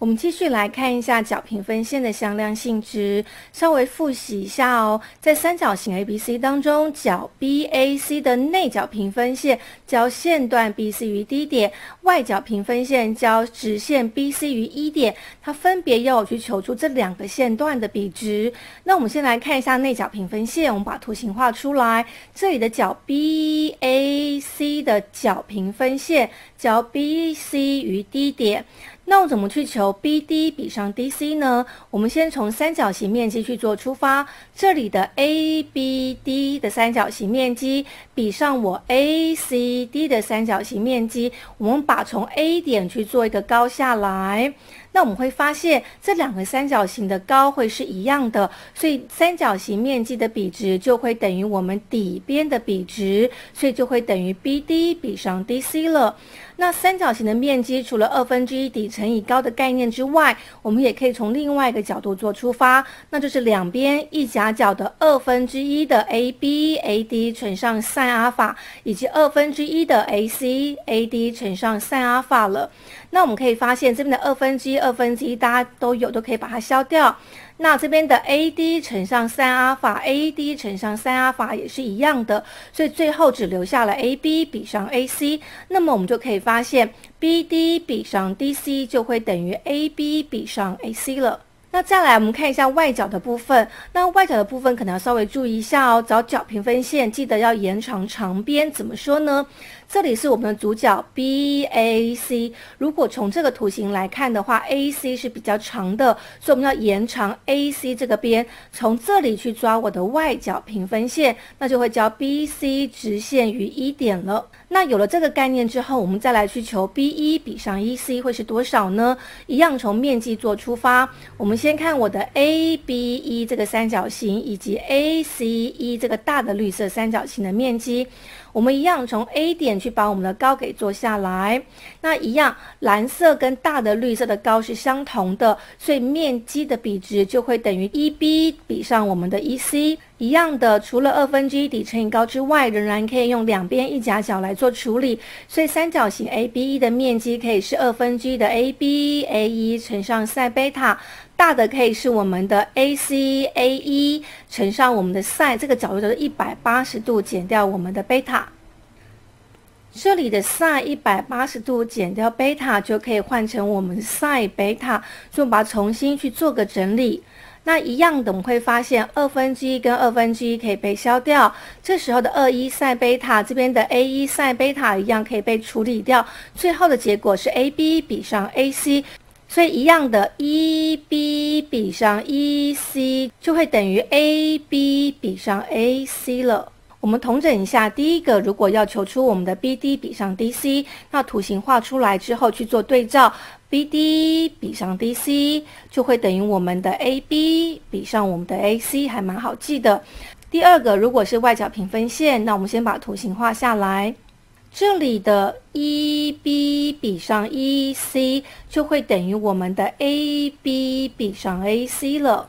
我们继续来看一下角平分线的向量性质，稍微复习一下哦。在三角形 ABC 当中，角 BAC 的内角平分线交线段 BC 于 D 点，外角平分线交直线 BC 于 E 点，它分别要我去求出这两个线段的比值。那我们先来看一下内角平分线，我们把图形画出来。这里的角 BAC 的角平分线交 BC 于 D 点。那我怎么去求 BD 比上 DC 呢？我们先从三角形面积去做出发，这里的 ABD 的三角形面积比上我 ACD 的三角形面积，我们把从 A 点去做一个高下来。那我们会发现这两个三角形的高会是一样的，所以三角形面积的比值就会等于我们底边的比值，所以就会等于 BD 比上 DC 了。那三角形的面积除了二分之一底乘以高的概念之外，我们也可以从另外一个角度做出发，那就是两边一夹角的二分之一的 ABAD 乘上 sin 阿尔法，以及二分之一的 ACAD 乘上 sin 阿尔法了。那我们可以发现这边的二分之一、二分之一，大家都有，都可以把它消掉。那这边的 AD 乘上三阿尔法，AD 乘上三阿尔法也是一样的，所以最后只留下了 AB 比上 AC。那么我们就可以发现，BD 比上 DC 就会等于 AB 比上 AC 了。那再来，我们看一下外角的部分。那外角的部分可能要稍微注意一下哦，找角平分线记得要延长长边。怎么说呢？这里是我们的主角 BAC，如果从这个图形来看的话，AC 是比较长的，所以我们要延长 AC 这个边，从这里去抓我的外角平分线，那就会交 BC 直线于一点了。那有了这个概念之后，我们再来去求 BE 比上 EC 会是多少呢？一样从面积做出发，我们先看我的 ABE 这个三角形以及 ACE 这个大的绿色三角形的面积。我们一样从 A 点去把我们的高给做下来，那一样蓝色跟大的绿色的高是相同的，所以面积的比值就会等于 EB 比上我们的 EC。一样的，除了二分之一底乘以高之外，仍然可以用两边一夹角来做处理，所以三角形 ABE 的面积可以是二分之一的 ABAE 乘上塞贝塔。大的可以是我们的 AC A 一乘上我们的 sin，这个角度就是一百八十度减掉我们的贝塔。这里的 sin 一百八十度减掉贝塔就可以换成我们 sin 贝塔，就把它重新去做个整理。那一样的，我们会发现二分之一跟二分之一可以被消掉，这时候的二一 sin 贝塔这边的 A 一 sin 贝塔一样可以被处理掉，最后的结果是 AB 比上 AC。所以一样的，EB 比上 EC 就会等于 AB 比上 AC 了。我们统整一下，第一个，如果要求出我们的 BD 比上 DC，那图形画出来之后去做对照，BD 比上 DC 就会等于我们的 AB 比上我们的 AC，还蛮好记的。第二个，如果是外角平分线，那我们先把图形画下来。这里的 EB 比上 EC 就会等于我们的 AB 比上 AC 了。